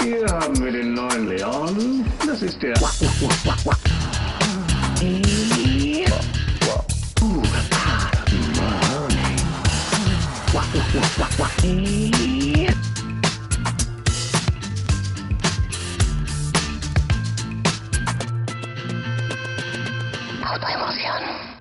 Hier haben wir den neuen Leon. Das ist der. Autoemoción.